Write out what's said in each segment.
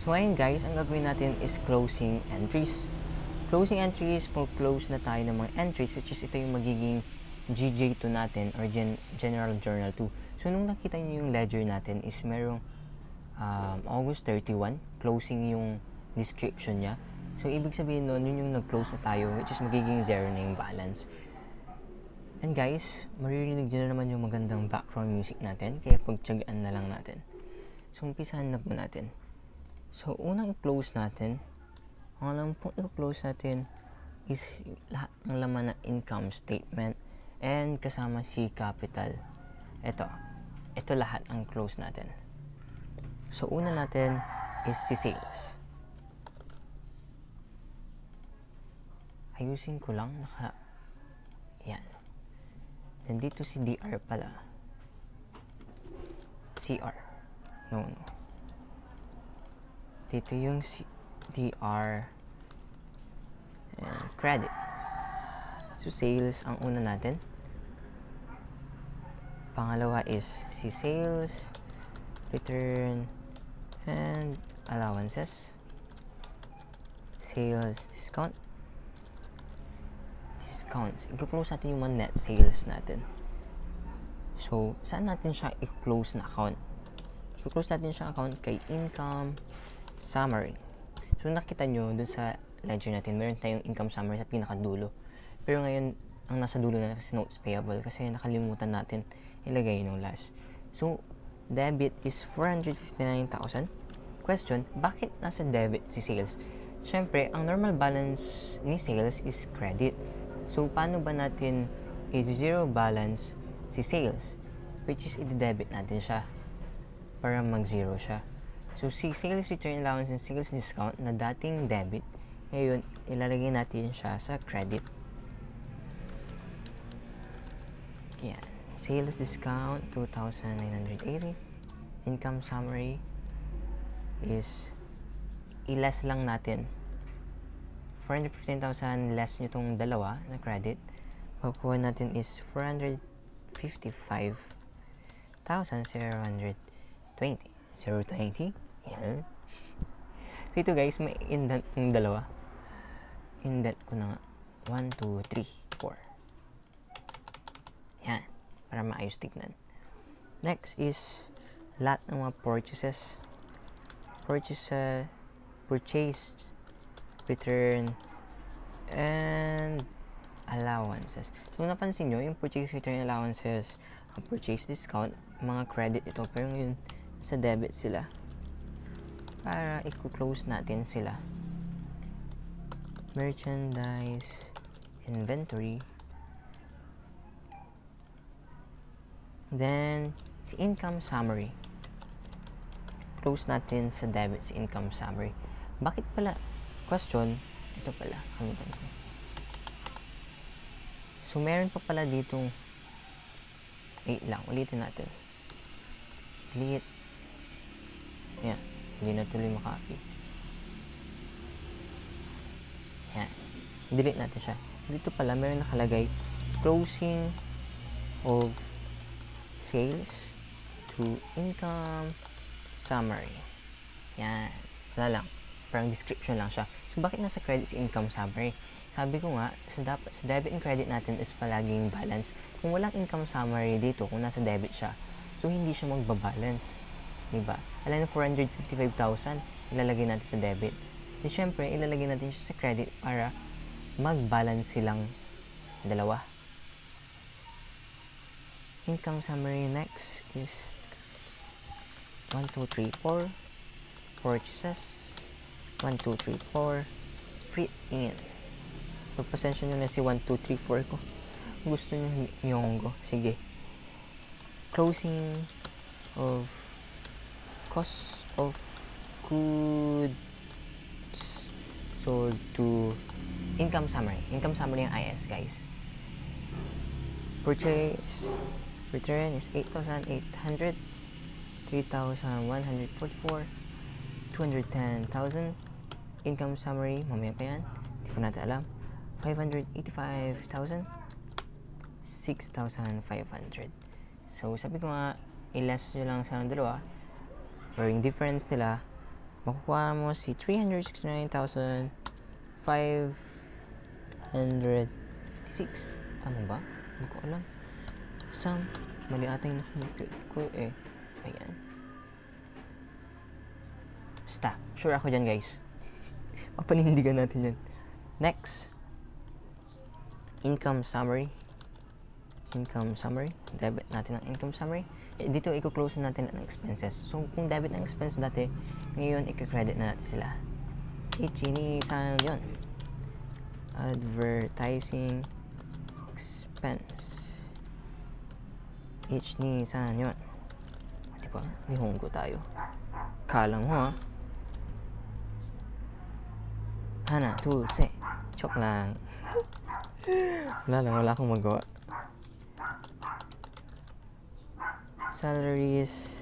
So ngayon guys, ang gagawin natin is closing entries. Closing entries, mag-close na tayo ng mga entries which is ito yung magiging GJ2 natin or Gen General Journal 2. So nung nakita niyo yung ledger natin is merong um, August 31, closing yung description niya. So ibig sabihin nun, yun yung nag-close na tayo which is magiging zero na yung balance. And guys, maririnig nyo na naman yung magandang background music natin, kaya pagtsagaan na lang natin. So, umpisahan na po natin. So, unang close natin, ang alam po close natin is lahat ng laman ng income statement and kasama si capital. Ito. Ito lahat ang close natin. So, una natin is si sales. Ayusin ko lang. Naka, yan. Nandito si DR pala. CR. No, no. Dito yung si DR and credit. So, sales ang una natin. Pangalawa is si sales, return, and allowances. Sales discount discounts. I-close natin yung net sales natin. So, saan natin siya i-close na account? I-close natin siya account kay income summary. So, nakita nyo dun sa ledger natin, meron tayong income summary sa pinakadulo. Pero ngayon, ang nasa dulo na kasi notes payable kasi nakalimutan natin ilagay yung last. So, debit is 459,000. Question, bakit nasa debit si sales? Siyempre, ang normal balance ni sales is credit. So, paano ba natin i-zero balance si sales? Which is, i-debit natin siya para mag-zero siya. So, si sales return allowance and sales discount na dating debit, ngayon, ilalagay natin siya sa credit. Yan. Sales discount, 2,980. Income summary is i-less lang natin 415,000 less nyo itong dalawa na credit, makukuha natin is 455,020. 020? Yan. So, ito guys, may indent ng dalawa. Indent ko na nga. 1, 2, 3, 4. Yan. Para maayos tignan. Next is lahat ng mga purchases. Purchase, uh, purchased return, and allowances. So, napansin nyo, yung purchase return allowances, ang purchase discount, mga credit ito, pero ngayon, sa debit sila. Para i-close natin sila. Merchandise, inventory, then, si income summary. Close natin sa debit si income summary. Bakit pala question, ito pala, kalimutan ko. So, meron pa pala ditong, wait lang, ulitin natin. Delete. Yan, hindi na tuloy makapit. Yan, delete natin siya. Dito pala, meron nakalagay, closing of sales to income summary. Yan, wala lang. Parang description lang siya. So, bakit nasa credit si income summary? Sabi ko nga, sa, dapat, sa debit and credit natin is palaging balance. Kung walang income summary dito, kung nasa debit siya, so hindi siya magbabalance. Diba? Alam na 455,000, ilalagay natin sa debit. Di syempre, ilalagay natin siya sa credit para mag-balance silang dalawa. Income summary next is 1, 2, 3, 4 purchases 1, 2, 3, 4 fit in pagpasensya nyo na si 1, 2, 3, 4 ko gusto nyo nyonggo sige closing of cost of goods sold to income summary income summary ng IS guys purchase return is 8,800 3,144 210,000 income summary, mamaya pa yan. Hindi ko natin alam. 585,000. 6,500. So, sabi ko nga, i-less nyo lang sa dalawa. Or yung difference nila, makukuha mo si 369,556. Tama ba? Hindi ko alam. Isang mali ata yung nakalagay ko eh. Ayan. Basta. Sure ako dyan guys. Papanindigan natin yan. Next. Income summary. Income summary. Debit natin ang income summary. Dito i-close natin ang expenses. So, kung debit ang expense dati, ngayon i-credit na natin sila. Ichinisan yun. Advertising expense. Ichinisan yun. Diba? Nihongo tayo. Kalang mo ha. Hana, tu, se. Chok lang. wala lang, wala akong magawa. Salaries,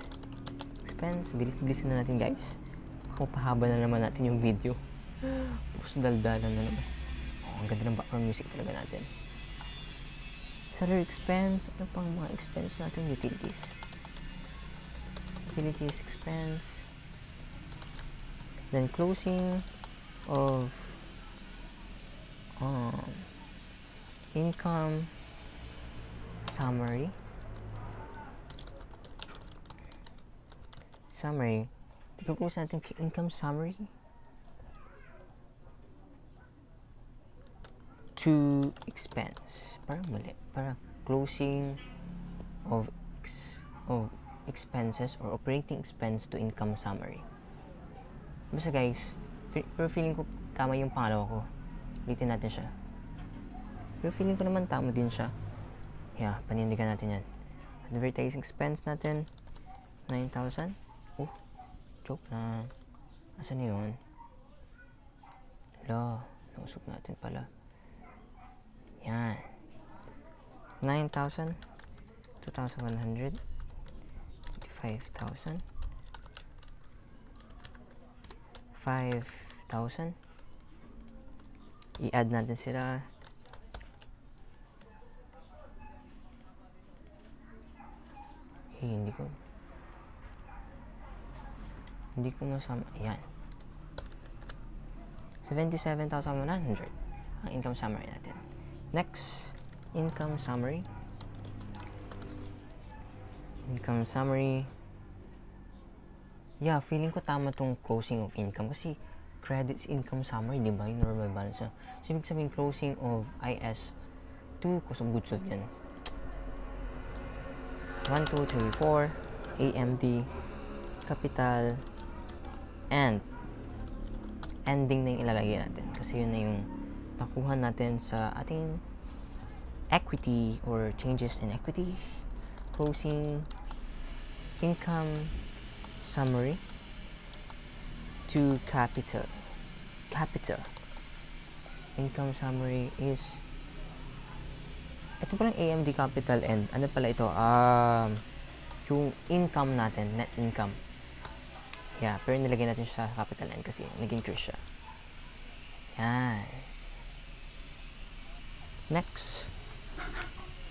expense. Bilis-bilisan na natin guys. Ako pahaba na naman natin yung video. Tapos daldalan na naman. Oh, ang ganda ng background music talaga natin. Salary expense. Ano pang mga expense natin? Utilities. Utilities expense. Then closing of um, income summary. Summary. Ipag-close natin income summary. To expense. Parang mali. Parang closing of ex, of expenses or operating expense to income summary. Basta guys, pero feeling ko tama yung pangalawa ko. Ulitin natin siya. Pero feeling ko naman tama din siya. Yeah, panindigan natin yan. Advertising expense natin, 9,000. Joke lang. Asan yun? Hala, nausok natin pala. Yan. 9,000. 2,100. 55,000. 5,000. I-add natin sila. Eh, hindi ko. Hindi ko masama. Ayan. 77,100 ang income summary natin. Next, income summary. Income summary. Yeah, feeling ko tama tong closing of income kasi credits income summary, di ba? Yung normal balance. So, ibig sabihin closing of IS 2 cost of goods sold yan. 1, 2, 3, 4 AMD capital and ending na yung ilalagay natin. Kasi yun na yung nakuha natin sa ating equity or changes in equity closing income summary to capital. Capital. Income summary is ito palang AMD capital and ano pala ito? Um yung income natin net income yeah pero nilagay natin siya sa capital N kasi nag-increase siya. Yan. Next.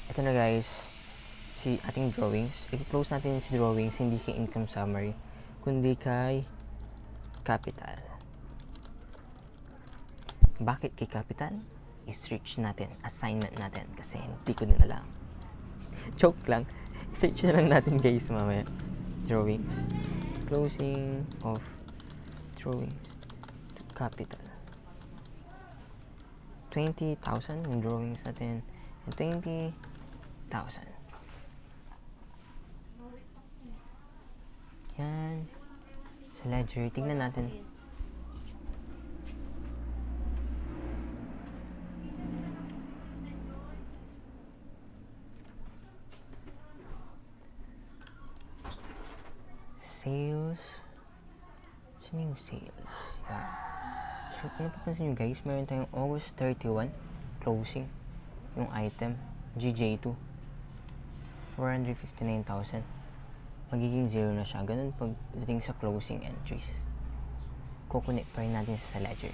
Ito na guys. Si ating drawings. I-close natin si drawings hindi kay income summary kundi kay capital. Bakit kay capital? I-search natin assignment natin kasi hindi ko din alam. Joke lang. Search na lang natin guys mamaya. Drawings closing of drawings capital. 20,000 yung drawings natin and 20,000 yan. Sa ledger tingnan natin sales saan yung sales yan so kung napapansin nyo guys meron tayong August 31 closing yung item GJ2 459,000 magiging zero na siya. Ganun pagdating sa closing entries. Kukunik pa rin natin sa ledger